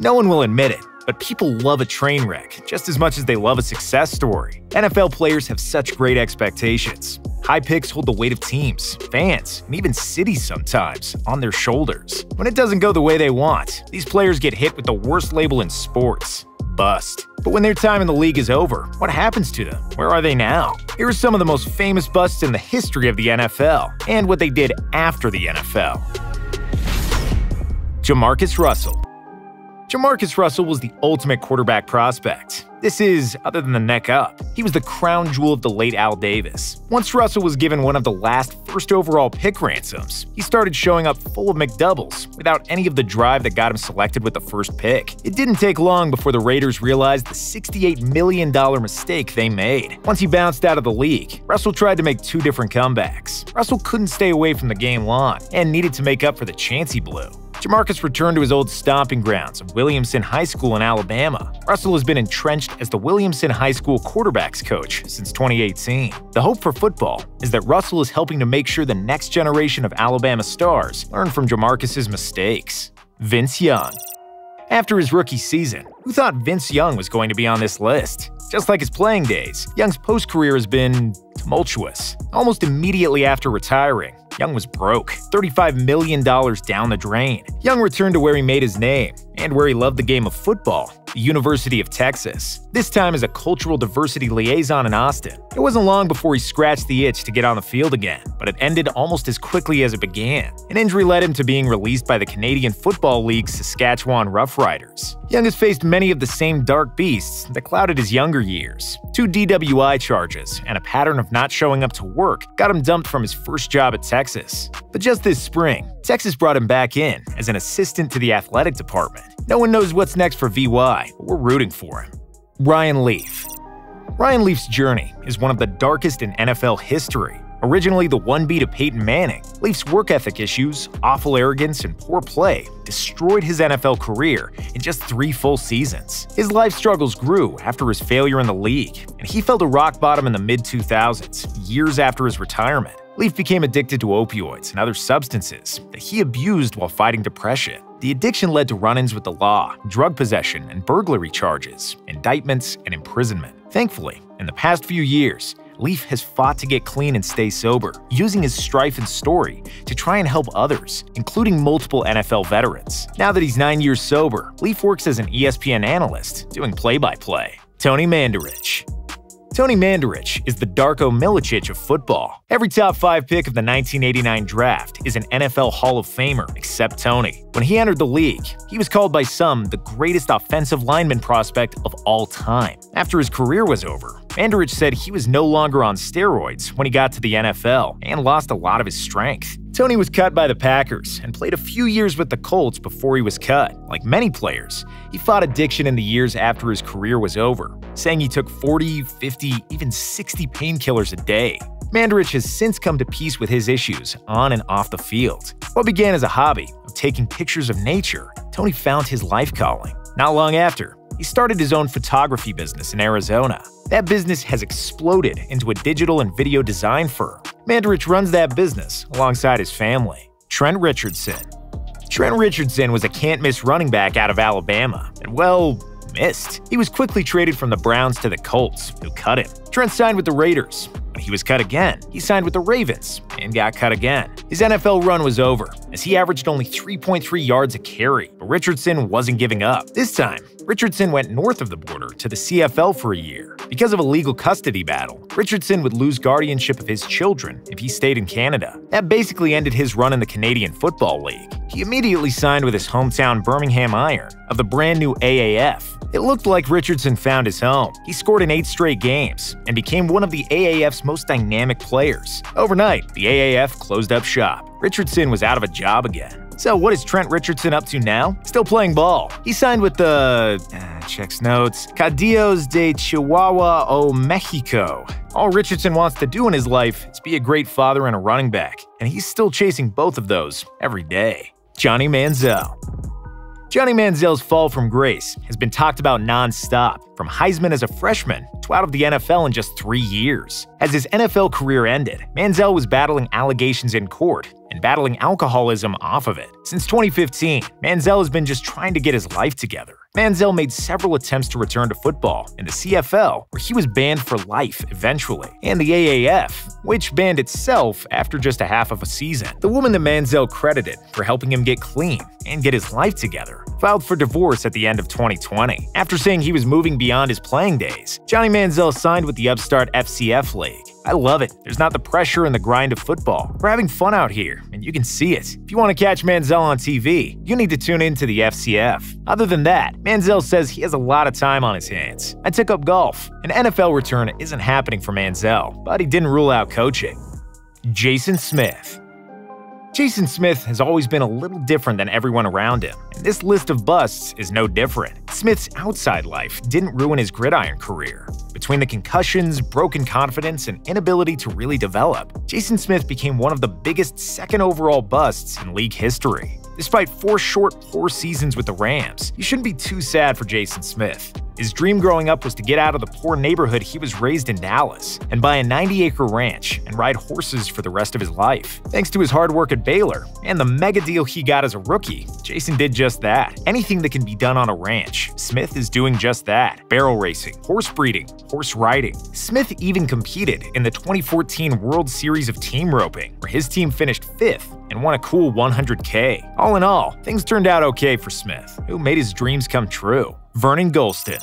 No one will admit it, but people love a train wreck just as much as they love a success story. NFL players have such great expectations. High picks hold the weight of teams, fans, and even cities sometimes on their shoulders. When it doesn't go the way they want, these players get hit with the worst label in sports bust. But when their time in the league is over, what happens to them? Where are they now? Here are some of the most famous busts in the history of the NFL and what they did after the NFL. Jamarcus Russell Jamarcus Russell was the ultimate quarterback prospect. This is, other than the neck up, he was the crown jewel of the late Al Davis. Once Russell was given one of the last first overall pick ransoms, he started showing up full of McDoubles without any of the drive that got him selected with the first pick. It didn't take long before the Raiders realized the $68 million mistake they made. Once he bounced out of the league, Russell tried to make two different comebacks. Russell couldn't stay away from the game long and needed to make up for the chance he blew. Jamarcus returned to his old stomping grounds of Williamson High School in Alabama. Russell has been entrenched as the Williamson High School quarterbacks coach since 2018. The hope for football is that Russell is helping to make sure the next generation of Alabama stars learn from Jamarcus's mistakes. Vince Young After his rookie season, who thought Vince Young was going to be on this list? Just like his playing days, Young's post-career has been tumultuous. Almost immediately after retiring, Young was broke, $35 million down the drain. Young returned to where he made his name and where he loved the game of football, the University of Texas. This time as a cultural diversity liaison in Austin. It wasn't long before he scratched the itch to get on the field again, but it ended almost as quickly as it began. An injury led him to being released by the Canadian Football League's Saskatchewan Roughriders. Young has faced many of the same dark beasts that clouded his younger years. Two DWI charges and a pattern of not showing up to work got him dumped from his first job at Texas. But just this spring, Texas brought him back in as an assistant to the athletic department. No one knows what's next for VY, but we're rooting for him. Ryan Leaf Ryan Leaf's journey is one of the darkest in NFL history. Originally the 1B to Peyton Manning, Leaf's work ethic issues, awful arrogance, and poor play destroyed his NFL career in just three full seasons. His life struggles grew after his failure in the league, and he fell to rock bottom in the mid 2000s, years after his retirement. Leaf became addicted to opioids and other substances that he abused while fighting depression. The addiction led to run ins with the law, drug possession and burglary charges, indictments, and imprisonment. Thankfully, in the past few years, Leaf has fought to get clean and stay sober, using his strife and story to try and help others, including multiple NFL veterans. Now that he's nine years sober, Leaf works as an ESPN analyst, doing play by play. Tony Mandarich. Tony Mandarich is the Darko Milicic of football. Every top five pick of the 1989 draft is an NFL Hall of Famer, except Tony. When he entered the league, he was called by some the greatest offensive lineman prospect of all time. After his career was over, Mandarich said he was no longer on steroids when he got to the NFL and lost a lot of his strength. Tony was cut by the Packers and played a few years with the Colts before he was cut. Like many players, he fought addiction in the years after his career was over, saying he took 40, 50, even 60 painkillers a day. Mandarich has since come to peace with his issues on and off the field. What began as a hobby of taking pictures of nature, Tony found his life calling. Not long after, he started his own photography business in Arizona. That business has exploded into a digital and video design firm. Mandarich runs that business alongside his family. Trent Richardson. Trent Richardson was a can't miss running back out of Alabama, and well, missed. He was quickly traded from the Browns to the Colts, who cut him. Trent signed with the Raiders. When he was cut again, he signed with the Ravens and got cut again. His NFL run was over, as he averaged only 3.3 yards a carry, but Richardson wasn't giving up. This time, Richardson went north of the border to the CFL for a year. Because of a legal custody battle, Richardson would lose guardianship of his children if he stayed in Canada. That basically ended his run in the Canadian Football League. He immediately signed with his hometown Birmingham Iron of the brand new AAF. It looked like Richardson found his home. He scored in eight straight games and became one of the AAF's most dynamic players. Overnight, the AAF closed up shop. Richardson was out of a job again. So, what is Trent Richardson up to now? Still playing ball. He signed with the. Uh, checks notes. Caudillos de Chihuahua o Mexico. All Richardson wants to do in his life is be a great father and a running back, and he's still chasing both of those every day. Johnny Manziel. Johnny Manziel's fall from grace has been talked about non-stop, from Heisman as a freshman to out of the NFL in just three years. As his NFL career ended, Manziel was battling allegations in court and battling alcoholism off of it. Since 2015, Manziel has been just trying to get his life together. Manziel made several attempts to return to football in the CFL, where he was banned for life eventually, and the AAF, which banned itself after just a half of a season. The woman that Manziel credited for helping him get clean and get his life together filed for divorce at the end of 2020. After saying he was moving beyond his playing days, Johnny Manziel signed with the upstart FCF League. I love it. There's not the pressure and the grind of football. We're having fun out here, and you can see it. If you want to catch Manziel on TV, you need to tune in to the FCF. Other than that, Manziel says he has a lot of time on his hands. I took up golf. An NFL return isn't happening for Manziel, but he didn't rule out coaching. Jason Smith Jason Smith has always been a little different than everyone around him, and this list of busts is no different. Smith's outside life didn't ruin his gridiron career. Between the concussions, broken confidence, and inability to really develop, Jason Smith became one of the biggest second overall busts in league history. Despite four short, poor seasons with the Rams, you shouldn't be too sad for Jason Smith. His dream growing up was to get out of the poor neighborhood he was raised in Dallas and buy a 90 acre ranch and ride horses for the rest of his life. Thanks to his hard work at Baylor and the mega deal he got as a rookie, Jason did just that. Anything that can be done on a ranch, Smith is doing just that. Barrel racing, horse breeding, horse riding. Smith even competed in the 2014 World Series of Team Roping, where his team finished fifth and won a cool 100K. All in all, things turned out okay for Smith, who made his dreams come true. Vernon Gholston.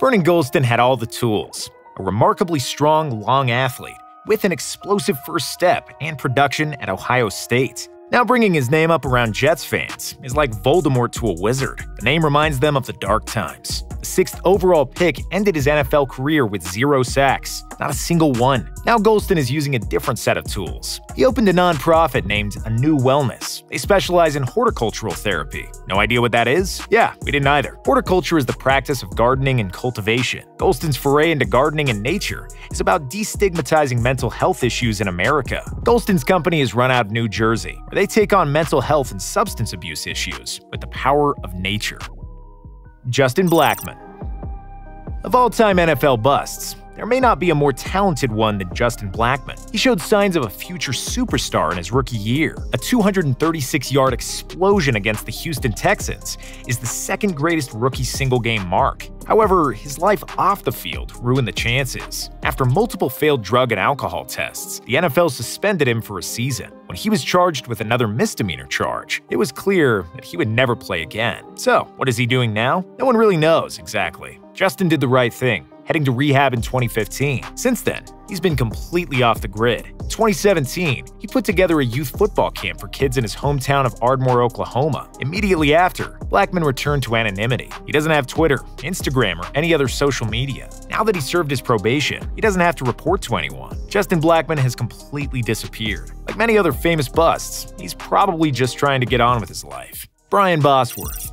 Vernon Gholston had all the tools. A remarkably strong, long athlete, with an explosive first step and production at Ohio State. Now bringing his name up around Jets fans is like Voldemort to a wizard. The name reminds them of the dark times The sixth overall pick, ended his NFL career with zero sacks, not a single one. Now Gholston is using a different set of tools. He opened a nonprofit named A New Wellness. They specialize in horticultural therapy. No idea what that is? Yeah, we didn't either. Horticulture is the practice of gardening and cultivation. Gholston's foray into gardening and nature is about destigmatizing mental health issues in America. Gholston's company is run out of New Jersey, where they take on mental health and substance abuse issues with the power of nature. Justin Blackmon. Of all time NFL busts, there may not be a more talented one than Justin Blackmon. He showed signs of a future superstar in his rookie year. A 236 yard explosion against the Houston Texans is the second greatest rookie single game mark. However, his life off the field ruined the chances. After multiple failed drug and alcohol tests, the NFL suspended him for a season. When he was charged with another misdemeanor charge, it was clear that he would never play again. So, what is he doing now? No one really knows exactly. Justin did the right thing heading to rehab in 2015. Since then, he's been completely off the grid. In 2017, he put together a youth football camp for kids in his hometown of Ardmore, Oklahoma. Immediately after, Blackmon returned to anonymity. He doesn't have Twitter, Instagram, or any other social media. Now that he served his probation, he doesn't have to report to anyone. Justin Blackmon has completely disappeared. Like many other famous busts, he's probably just trying to get on with his life. Brian Bosworth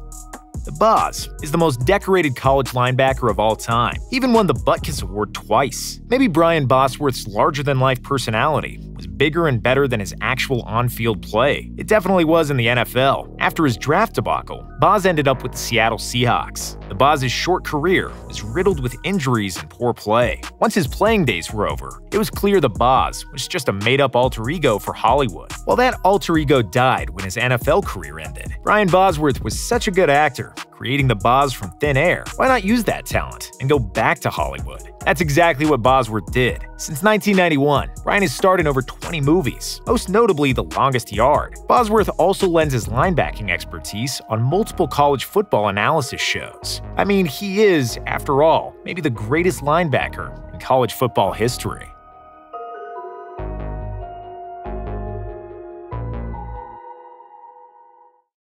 the Boz is the most decorated college linebacker of all time. He even won the Butkus Award twice. Maybe Brian Bosworth's larger-than-life personality was bigger and better than his actual on-field play. It definitely was in the NFL. After his draft debacle, Boz ended up with the Seattle Seahawks. The Boz's short career was riddled with injuries and poor play. Once his playing days were over, it was clear the Boz was just a made-up alter ego for Hollywood. While that alter ego died when his NFL career ended, Brian Bosworth was such a good actor, creating the Boz from thin air. Why not use that talent and go back to Hollywood? That's exactly what Bosworth did. Since 1991, Brian has starred in over 20 movies, most notably The Longest Yard. Bosworth also lends his linebacking expertise on multiple college football analysis shows. I mean, he is, after all, maybe the greatest linebacker in college football history.